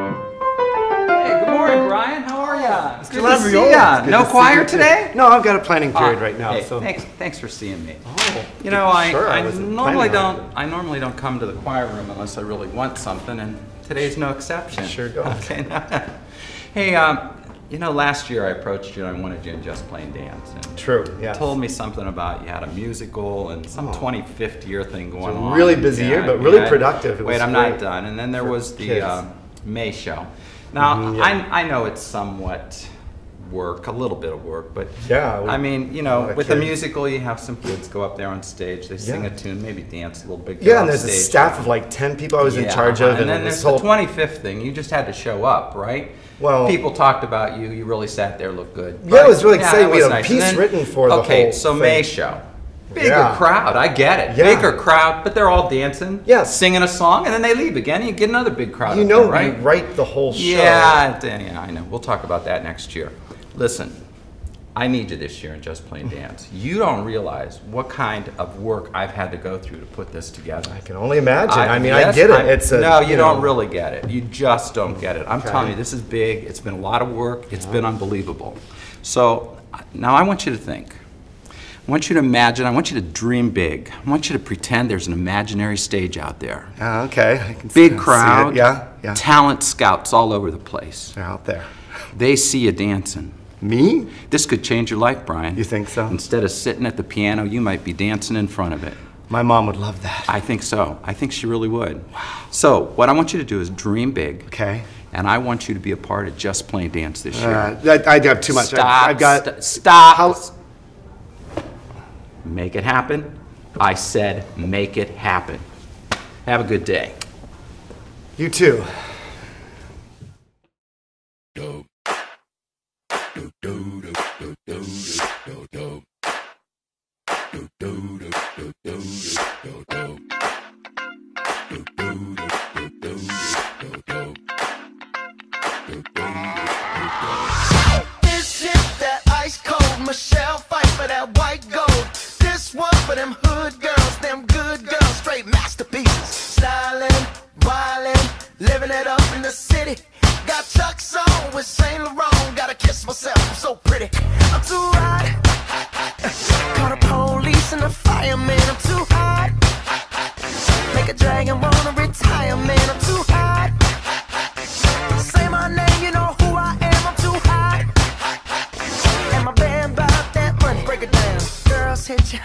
Hey, good morning, Brian. How are ya? Good to see ya. it's No choir today? No, I've got a planning period Ah, right now. hey, so thanks, thanks for seeing me. Oh, You know, I, sure, I I normally don't I normally don't come to the choir room unless I really want something, and today's no exception. Sure don't. Okay. hey, um, you know, last year I approached you and I wanted you in Just Plain Dance, and True. Yeah. told me something about you had a musical and some Oh. 25th year thing going a on. really busy year, but really productive. It Wait, I'm great not done. And then there was the um, May show. Now, Mhm, yeah. I, I know it's somewhat work, a little bit of work, but Yeah, I mean, you know, with a musical, you have some kids go up there on stage, they sing Yeah. a tune, maybe dance a little bit. Yeah, and there's a stage. staff of like ten people I was in charge of, and, then this there's whole the 25th thing. You just had to show up, right? Well- people talked about you. You really sat there, looked good. Yeah, it was really Yeah, exciting. We had a nice. piece then- written for the Okay, so thing. May show. Bigger Yeah. crowd, I get it. Yeah. Bigger crowd, but they're all dancing, Yeah. singing a song, and then they leave again, and you get another big crowd. you know, there, right? you write the whole show. Yeah, yeah, I know. We'll talk about that next year. Listen, I need you this year in Just Plain Dance. You don't realize what kind of work I've had to go through to put this together. I can only imagine. I, mean, yes, I get it. I- it's a, no, you, know, don't really get it. You just don't get it. I'm Okay. telling you, this is big. It's been a lot of work. It's been unbelievable. So now I want you to think. I want you to imagine. I want you to dream big. I want you to pretend there's an imaginary stage out there. Ah, okay, I can Big see it. crowd. Yeah, yeah. Talent scouts all over the place. They're out there. They see you dancing. Me? This could change your life, Brian. You think so? Instead of sitting at the piano, you might be dancing in front of it. My mom would love that. I think so. I think she really would. Wow. So, what I want you to do is dream big. Okay. And I want you to be a part of Just Plain Dance this year. Uh, I, I have too much. Stop. I, have got. st- stop. How- Make it happen. I said, make it happen. Have a good day. You too. This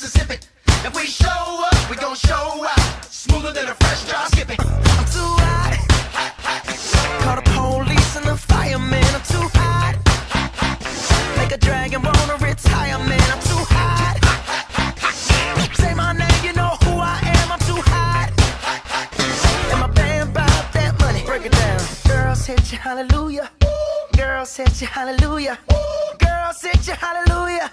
Mississippi. If we show up, we gon' show out. Smoother than a fresh drop skipping. I'm too hot. Call the police and the fireman. I'm too hot. Make a dragon wanna retire, man. I'm too hot. Say my name, you know who I am. I'm too hot. And my band bought that money. Break it down. Girls hit you, hallelujah. Girls hit you, hallelujah. Girls hit you, hallelujah.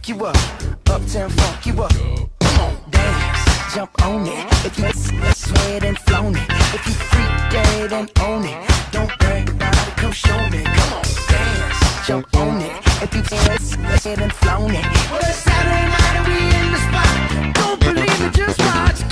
funk you up. Uptown, funk you up. Come on, dance, jump on it. If you sweat and flown it. If you freak dead and own it. Don't brag about it, come show me. Come on, dance, jump on it. If you sweat and flown it. Well, it's Saturday night and we in the spot. Don't believe it, just watch.